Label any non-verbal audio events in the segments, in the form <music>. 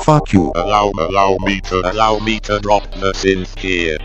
Fuck you. Allow, allow me to, allow me to drop the synth here.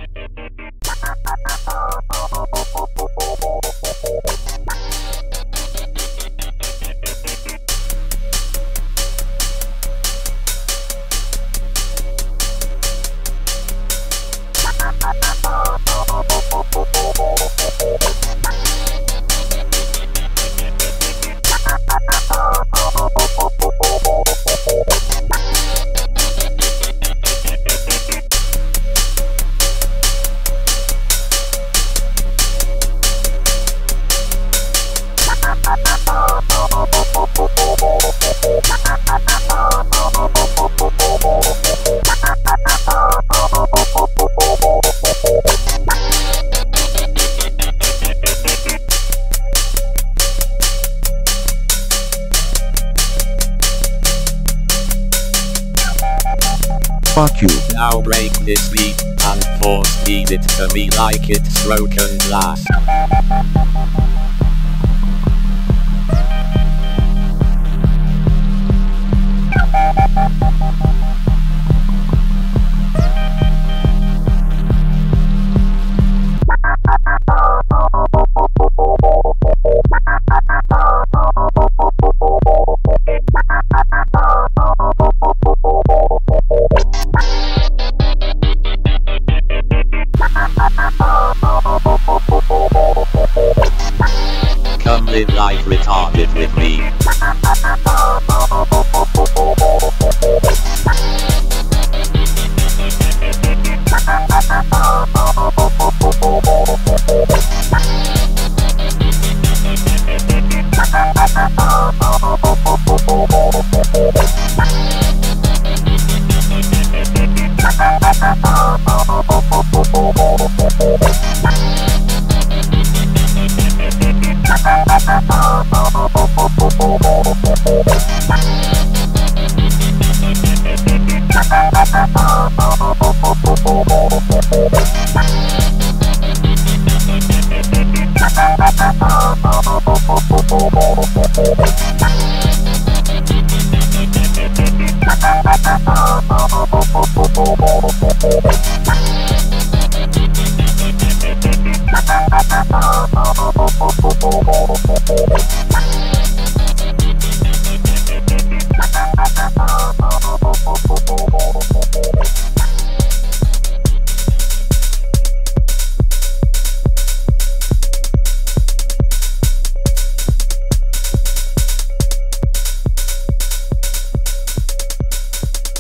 Fuck you. Now break this beat and force feed it to me like it's broken glass. Live life retarded with me.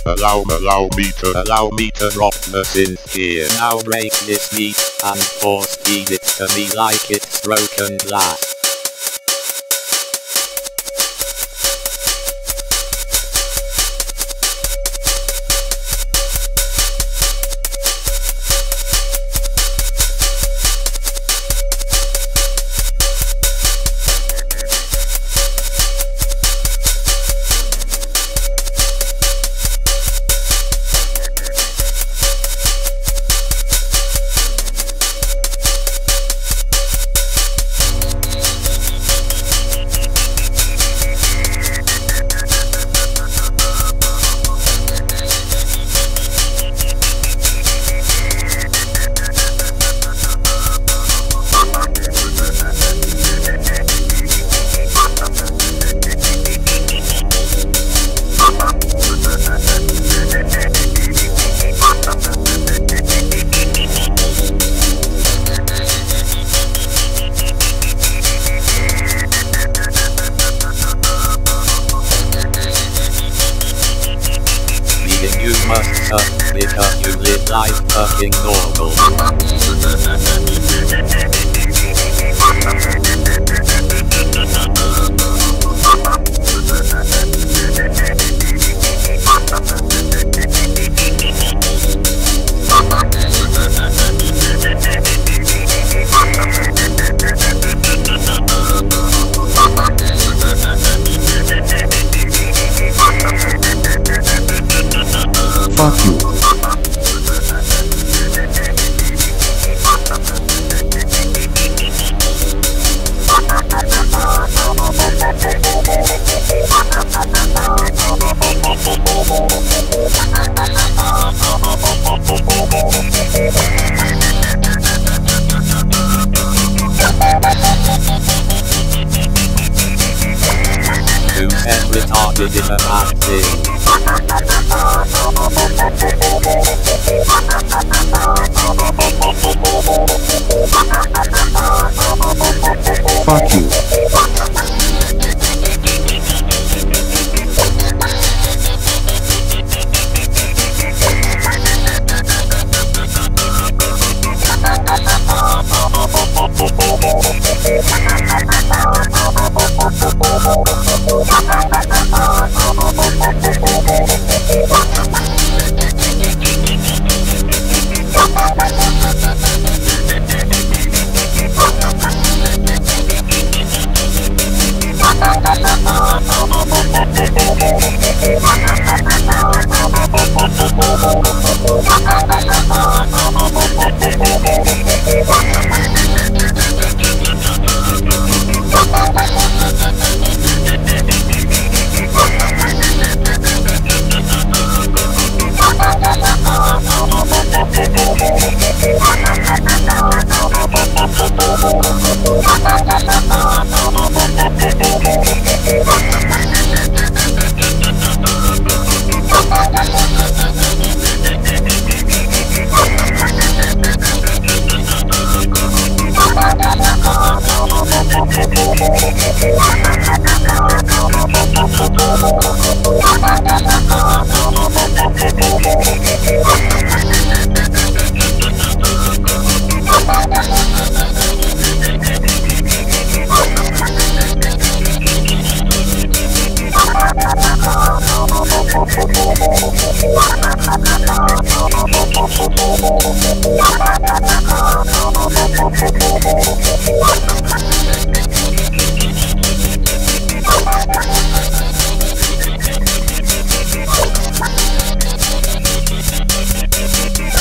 Allow, allow me to, allow me to drop the synth here. Now break this beat and force feed it to me like it's broken glass. Because you live life fucking normal. <laughs> started in a bad. Fuck you.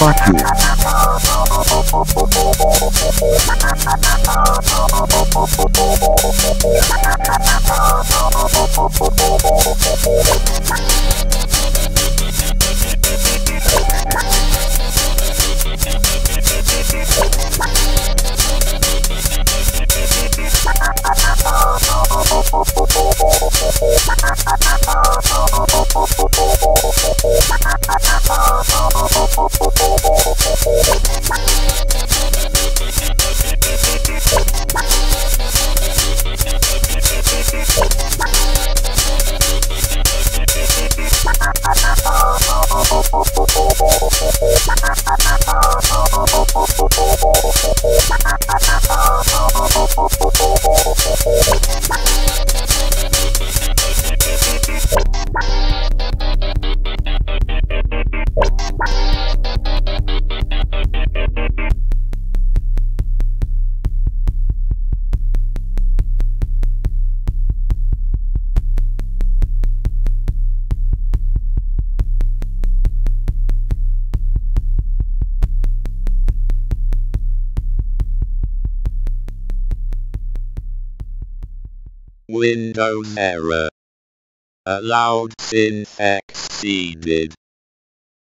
Fuck you. Windows error. Allowed synth exceeded.